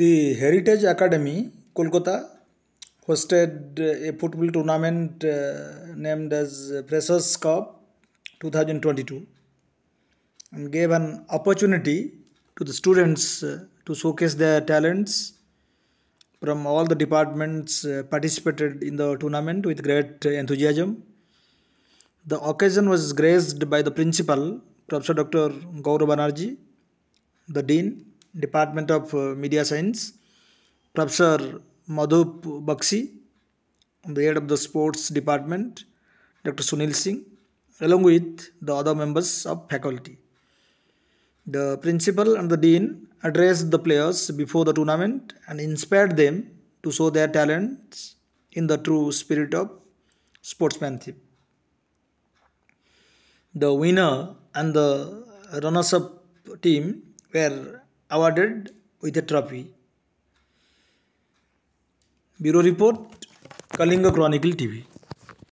The Heritage Academy, Kolkata, hosted a football tournament uh, named as Freshers Cup 2022 and gave an opportunity to the students uh, to showcase their talents from all the departments uh, participated in the tournament with great enthusiasm. The occasion was graced by the principal, Professor Dr. Gaurav Banerjee, the Dean, Department of uh, Media Science, Professor Madhup Bakshi, the head of the Sports Department, Dr. Sunil Singh, along with the other members of faculty. The principal and the dean addressed the players before the tournament and inspired them to show their talents in the true spirit of sportsmanship. The winner and the runners up team were awarded with a trophy. Bureau Report Kalinga Chronicle TV